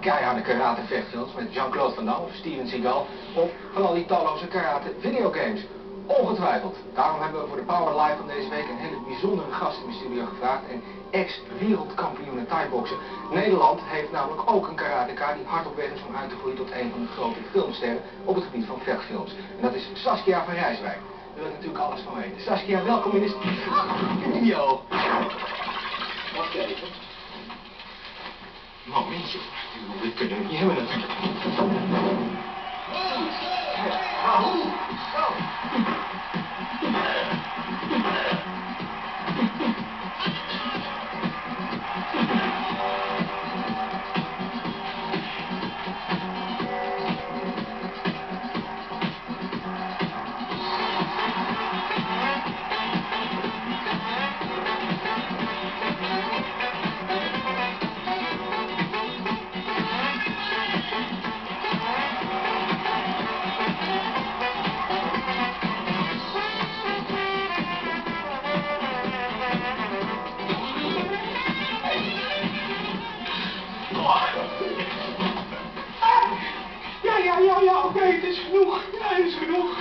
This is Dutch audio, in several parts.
karate vechtfilms met Jean-Claude Van Damme of Steven Seagal of van al die talloze karate videogames. Ongetwijfeld. Daarom hebben we voor de Power Live van deze week een hele bijzondere gast in de studio gevraagd. En ex-wereldkampioen in Thai-boksen. Nederland heeft namelijk ook een karateka die hardop weg is om uit te groeien tot een van de grote filmsterren op het gebied van vechtfilms. En dat is Saskia van Rijswijk. Daar wil ik natuurlijk alles van weten. Saskia, welkom in de studio. Wacht even. Oh! Zo! Ja, oké, het is genoeg. Ja, het is genoeg.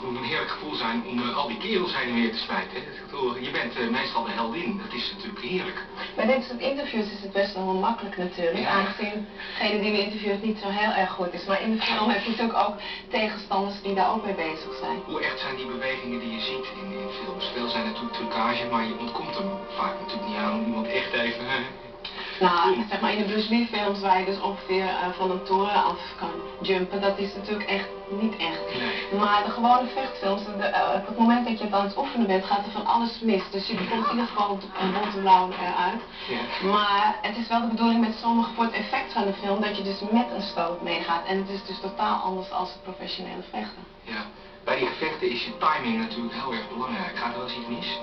Het moet een heerlijk gevoel zijn om uh, al die kerels heen en weer te smijten. hè. Ik bedoel, Je bent uh, meestal de heldin. Dat is natuurlijk heerlijk. Bij dit soort interviews is het best wel makkelijk natuurlijk, Ja. aangezien degene die we interviewt niet zo heel erg goed is. Maar in de film heb je natuurlijk ook tegenstanders die daar ook mee bezig zijn. Hoe echt zijn die bewegingen die je ziet in, in films? Veel zijn natuurlijk trucage, maar je ontkomt er vaak natuurlijk niet aan om iemand echt even... hè, Nou, zeg maar in de Bruce Lee films waar je dus ongeveer eh, van een toren af kan jumpen, dat is natuurlijk echt niet echt. Nee. Maar de gewone vechtfilms, de, eh, op het moment dat je het aan het oefenen bent, gaat er van alles mis. Dus je komt in ieder geval op een rood en blauw eruit. Ja. Maar het is wel de bedoeling met sommige voor het effect van de film dat je dus met een stoot meegaat. En het is dus totaal anders als het professionele vechten. Ja. Bij die gevechten is je timing natuurlijk heel erg belangrijk. Gaat er wel eens iets mis?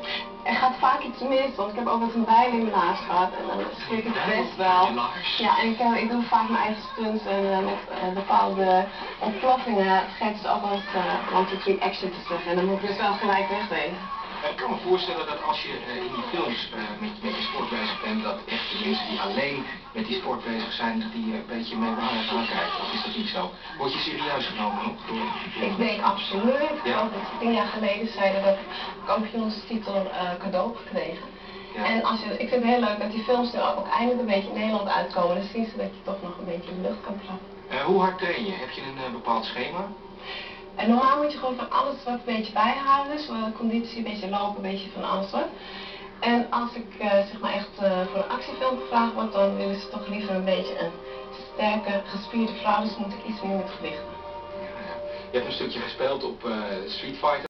Er gaat vaak iets mis, want ik heb ook eens een bijl in mijn laars gehad en dan schrik ik best wel. Ja, en ik, eh, ik doe vaak mijn eigen stunts en eh, met eh, bepaalde ontploffingen vergeet ze ook eens uh, three, action te zeggen. En dan moet ik dus wel gelijk wegwezen. Ik kan me voorstellen dat als je eh, in die films eh, met, met je sport bezig bent, dat echt de mensen die alleen met die sport bezig zijn, dat die eh, een beetje mee waarheid aankijken. Of is dat niet zo? Word je serieus genomen nog? Door, door- Ik denk absoluut, dat ze tien jaar geleden zeiden dat ik kampioenstitel eh, cadeau gekregen. Ja. En als je, ik vind het heel leuk dat die films nu ook eindelijk een beetje in Nederland uitkomen. Dan zien ze dat je toch nog een beetje in de lucht kan. Eh, hoe hard train je? Heb je een eh, bepaald schema? En normaal moet je gewoon van alles wat een beetje bijhouden. Zowel conditie, een beetje lopen, een beetje van alles hoor. En als ik eh, zeg maar echt eh, voor een actiefilm gevraagd word, dan willen ze toch liever een beetje een sterke, gespierde vrouw. Dus moet ik iets meer met gewichten. Je hebt een stukje gespeeld op eh, Street Fighter.